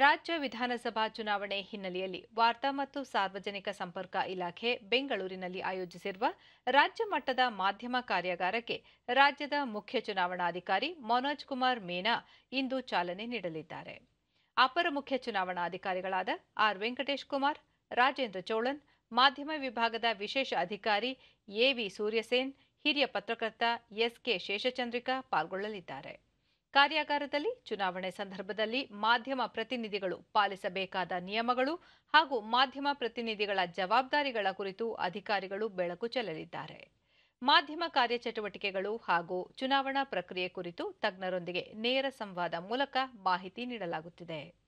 ರಾಜ್ಯ ವಿಧಾನಸಭಾ ಚುನಾವಣೆ ಹಿನ್ನೆಲೆಯಲ್ಲಿ ವಾರ್ತಾ ಮತ್ತು ಸಾರ್ವಜನಿಕ ಸಂಪರ್ಕ ಇಲಾಖೆ ಬೆಂಗಳೂರಿನಲ್ಲಿ ಆಯೋಜಿಸಿರುವ ರಾಜ್ಯ ಮಟ್ಟದ ಮಾಧ್ಯಮ ಕಾರ್ಯಾಗಾರಕ್ಕೆ ರಾಜ್ಯದ ಮುಖ್ಯ ಚುನಾವಣಾಧಿಕಾರಿ ಮನೋಜ್ ಕುಮಾರ್ ಮೀನಾ ಇಂದು ಚಾಲನೆ ನೀಡಲಿದ್ದಾರೆ. ಅಪರ ಮುಖ್ಯ ಚುನಾವಣಾಧಿಕಾರಿಗಳಾದ ಆರ್ ವೆಂಕಟೇಶ್ ಕುಮಾರ್, ರಾಜೇಂದ್ರ ಚೋಳನ್, ಮಾಧ್ಯಮ ವಿಭಾಗದ ವಿಶೇಷ ಅಧಿಕಾರಿ ಎವಿ ಸೂರ್ಯಸೇನ್, ಹಿರಿಯ ಪತ್ರಕರ್ತ ಎಸ್ಕೆ ಶೇಷಚಂದ್ರಿಕಾ ಪಾಲ್ಗೊಳ್ಳಲಿದ್ದಾರೆ. ಕಾರ್ಯಾಗಾರದಲ್ಲಿ, ಚುನಾವಣೆ ಸಂದರ್ಭದಲ್ಲಿ ಮಾಧ್ಯಮ ಪ್ರತಿನಿಧಿಗಳು ಪಾಲಿಸಬೇಕಾದ ನಿಯಮಗಳು ಹಾಗೂ ಮಾಧ್ಯಮ ಪ್ರತಿನಿಧಿಗಳ ಜವಾಬ್ದಾರಿಗಳ ಕುರಿತು ಅಧಿಕಾರಿಗಳು ಬೆಳಕು ಚೆಲ್ಲಲಿದ್ದಾರೆ. ಮಾಧ್ಯಮ ಕಾರ್ಯಚಟುವಟಿಕೆಗಳು ಹಾಗೂ ಚುನಾವಣಾ ಪ್ರಕ್ರಿಯೆ ಕುರಿತು ತಜ್ಞರೊಂದಿಗೆ ನೇರ ಸಂವಾದ ಮೂಲಕ ಮಾಹಿತಿ ನೀಡಲಾಗುತ್ತಿದೆ.